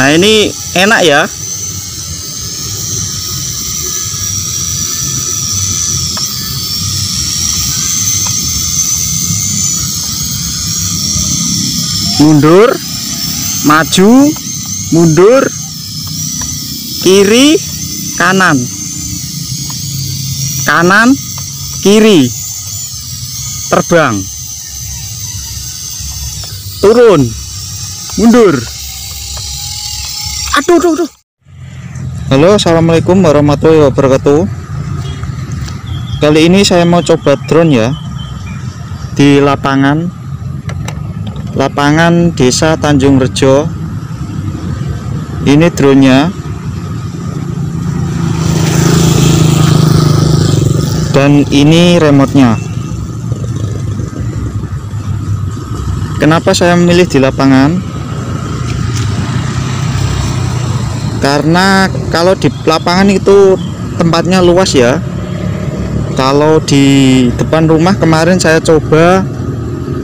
nah ini enak ya. Mundur. Maju. Mundur. Kiri. Kanan. Kanan. Kiri. Terbang. Turun. Mundur aduh aduh, aduh. halo assalamualaikum warahmatullahi wabarakatuh. Kali ini saya mau coba drone ya. Di lapangan. Lapangan desa Tanjung Rejo. Ini drone-nya. Dan ini remote-nya. Kenapa saya memilih di lapangan karena kalau di lapangan itu tempatnya luas ya. Kalau di depan rumah kemarin saya coba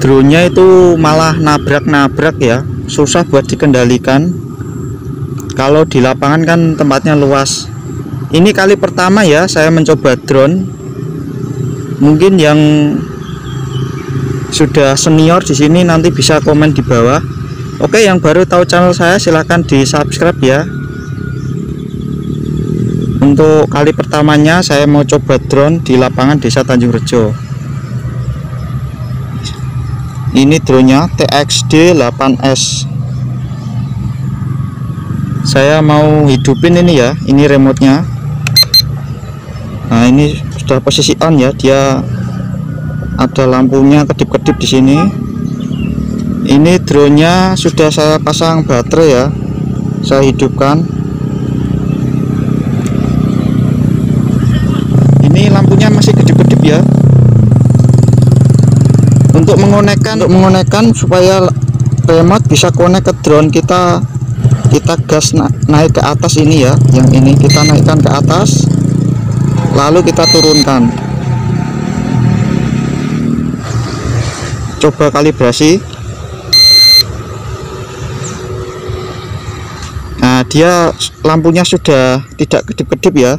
drone-nya itu malah nabrak-nabrak ya. Susah buat dikendalikan. Kalau di lapangan kan tempatnya luas. Ini kali pertama ya saya mencoba drone. Mungkin yang sudah senior di sini nanti bisa komen di bawah. Oke yang baru tahu channel saya silahkan di subscribe ya untuk kali pertamanya saya mau coba drone di lapangan desa Tanjung Rejo. Ini drone-nya TXD 8S saya mau hidupin ini ya ini remote-nya. Nah ini sudah posisi on ya dia ada lampunya kedip-kedip di sini. Ini drone-nya sudah saya pasang baterai ya saya hidupkan ini lampunya masih kedip-kedip ya untuk mengonekkan untuk mengonekkan supaya remote bisa connect ke drone kita kita gas na naik ke atas ini ya yang ini. Kita naikkan ke atas lalu kita turunkan. Coba kalibrasi. Nah dia lampunya sudah tidak kedip-kedip ya.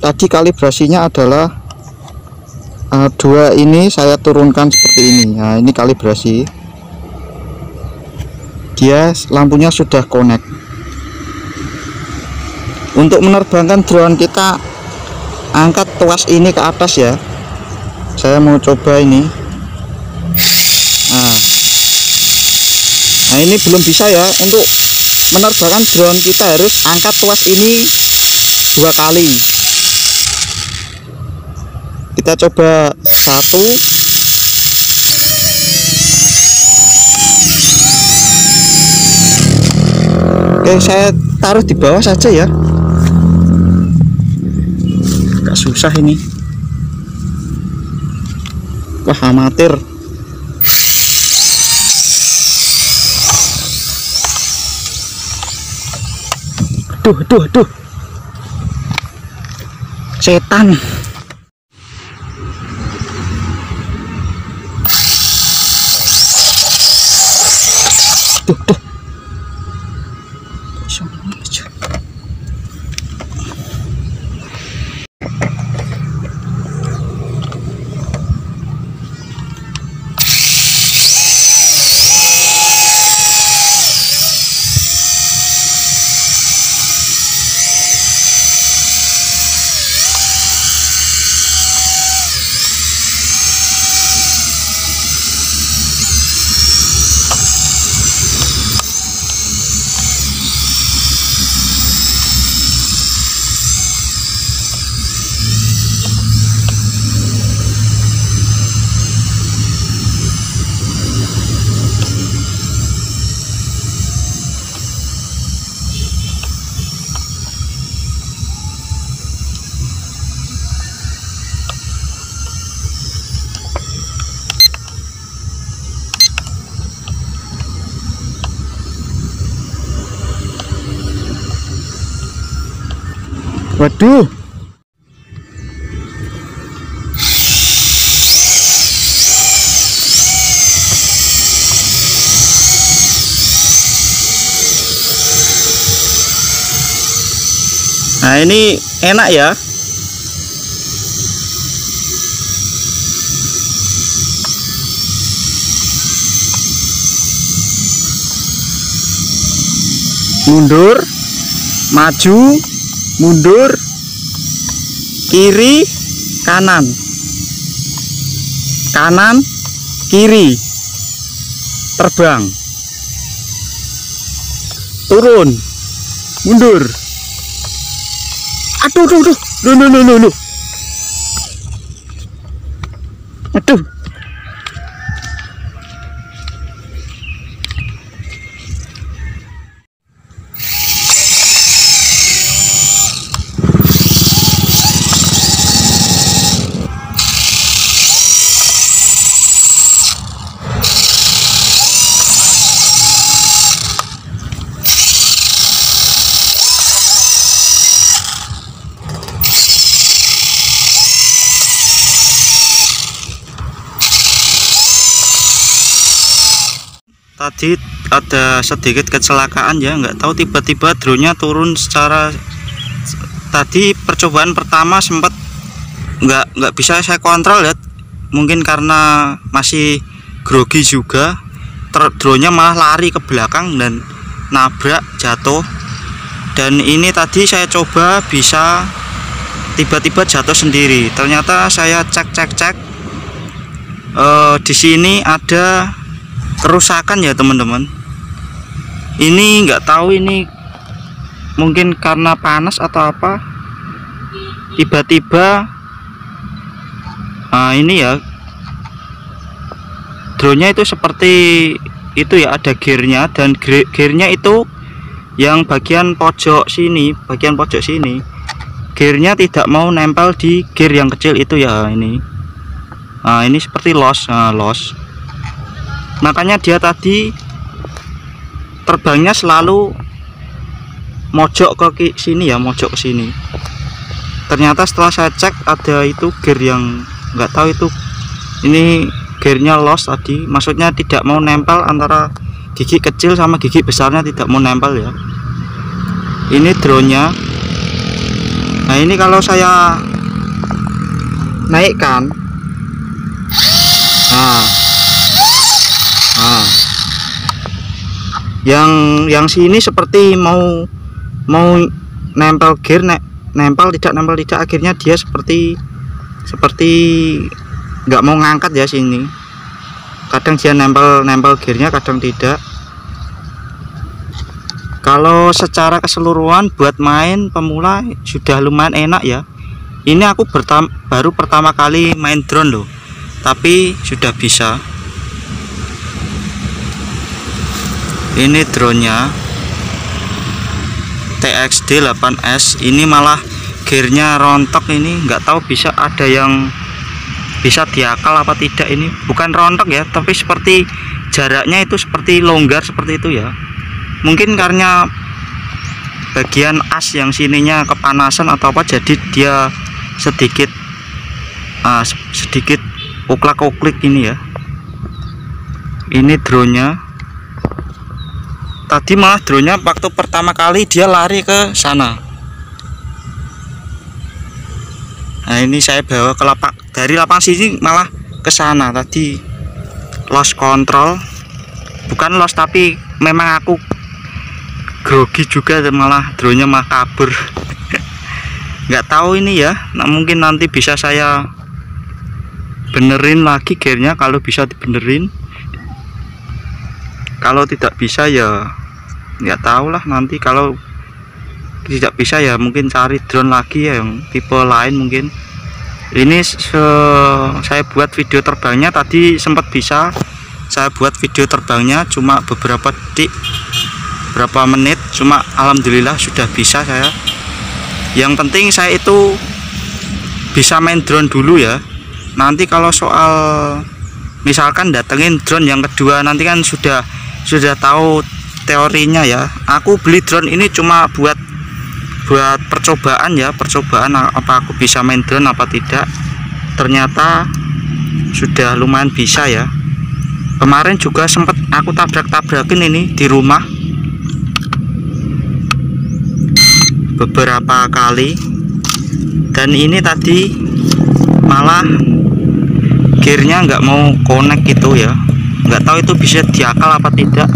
Tadi kalibrasinya adalah uh, dua ini saya turunkan seperti ini. Nah ini kalibrasi. Dia lampunya sudah connect. Untuk menerbangkan drone kita angkat tuas ini ke atas ya. Saya mau coba ini. Nah, nah ini belum bisa ya. Untuk menerbangkan drone kita harus angkat tuas ini dua kali kita coba satu. Oke saya taruh di bawah saja ya. Agak susah ini. Wah amatir. Duh duh duh setan Waduh. nah ini enak ya. Mundur. Maju mundur kiri kanan. Kanan kiri. Terbang. Turun. Mundur. Aduh aduh aduh. Lu lu lu aduh tadi ada sedikit kecelakaan ya nggak tahu tiba-tiba drone-nya turun secara tadi percobaan pertama sempat nggak nggak bisa saya kontrol ya. Mungkin karena masih grogi juga drone-nya malah lari ke belakang dan nabrak jatuh. Dan ini tadi saya coba bisa tiba-tiba jatuh sendiri. Ternyata saya cek cek cek uh, di sini ada kerusakan ya teman-teman. Ini nggak tahu ini mungkin karena panas atau apa. Tiba-tiba nah ini ya. Drone itu seperti itu ya ada gearnya dan gearnya itu yang bagian pojok sini bagian pojok sini. Gearnya tidak mau nempel di gear yang kecil itu ya ini. Nah ini seperti loss nah, loss makanya dia tadi terbangnya selalu mojok ke sini ya mojok ke sini. Ternyata setelah saya cek ada itu gear yang nggak tahu itu. Ini gearnya lost tadi. Maksudnya tidak mau nempel antara gigi kecil sama gigi besarnya tidak mau nempel ya. Ini drone nya nah ini kalau saya naikkan. Nah nah yang yang sini seperti mau mau nempel gear ne, nempel tidak nempel tidak akhirnya dia seperti seperti nggak mau ngangkat ya sini. Kadang dia nempel nempel gearnya kadang tidak. Kalau secara keseluruhan buat main pemula sudah lumayan enak ya. Ini aku baru pertama kali main drone loh. Tapi sudah bisa ini drone-nya. TXD 8S ini malah gearnya rontok ini. Nggak tahu bisa ada yang bisa diakal apa tidak ini. Bukan rontok ya tapi seperti jaraknya itu seperti longgar seperti itu ya. Mungkin karena bagian as yang sininya kepanasan atau apa jadi dia sedikit uh, sedikit uklak-uklik ini ya. Ini drone nya tadi malah drone waktu pertama kali dia lari ke sana. Nah ini saya bawa ke lapak dari lapangan sini malah ke sana. Tadi lost control. Bukan lost tapi memang aku grogi juga malah drone malah kabur. Nggak tahu ini ya nah, mungkin nanti bisa saya benerin lagi gearnya. Kalau bisa dibenerin. Kalau tidak bisa ya nggak tahu lah nanti kalau tidak bisa ya mungkin cari drone lagi ya yang tipe lain mungkin. Ini saya buat video terbangnya tadi sempat bisa. Saya buat video terbangnya cuma beberapa detik berapa menit. Cuma alhamdulillah sudah bisa saya. Yang penting saya itu bisa main drone dulu ya. Nanti kalau soal misalkan datengin drone yang kedua nanti kan sudah sudah tahu teorinya ya. Aku beli drone ini cuma buat buat percobaan ya percobaan apa aku bisa main drone apa tidak. Ternyata sudah lumayan bisa ya. Kemarin juga sempat aku tabrak-tabrakin ini di rumah. Beberapa kali. Dan ini tadi malah gearnya nggak mau connect gitu ya. Nggak tahu itu bisa diakal apa tidak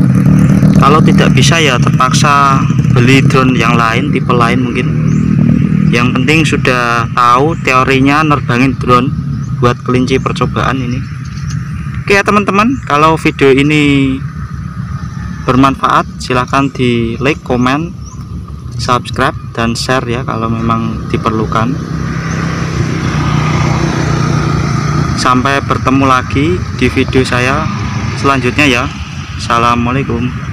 kalau tidak bisa ya terpaksa beli drone yang lain tipe lain mungkin. Yang penting sudah tahu teorinya nerbangin drone buat kelinci percobaan ini. Oke ya teman-teman kalau video ini bermanfaat silahkan di like comment subscribe dan share ya kalau memang diperlukan. Sampai bertemu lagi di video saya selanjutnya ya. Assalamualaikum